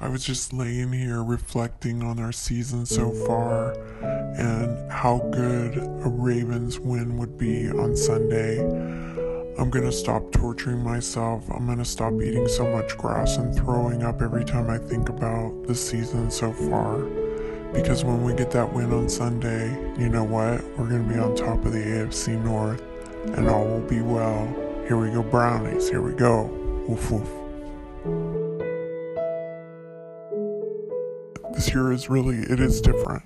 I was just laying here reflecting on our season so far and how good a Ravens win would be on Sunday. I'm gonna stop torturing myself. I'm gonna stop eating so much grass and throwing up every time I think about the season so far. Because when we get that win on Sunday, you know what? We're gonna be on top of the AFC North and all will be well. Here we go, Brownies. Here we go. Woof woof. This year is really, it is different.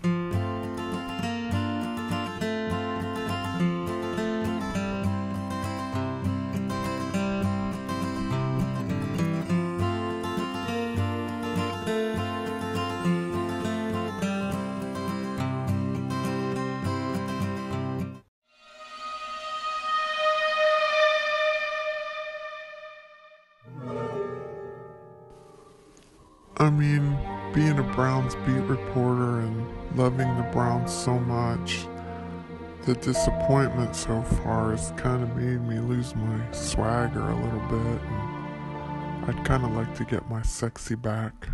I mean, being a Browns beat reporter and loving the Browns so much, the disappointment so far has kind of made me lose my swagger a little bit. And I'd kind of like to get my sexy back.